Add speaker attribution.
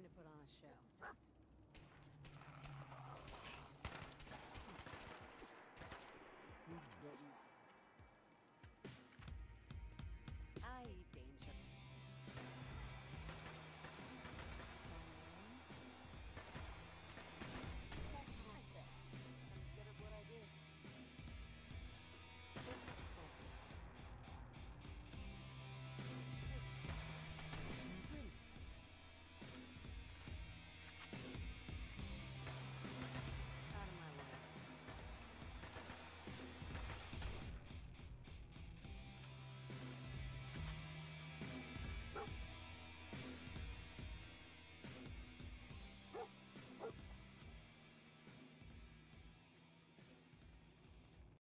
Speaker 1: time to put on a show.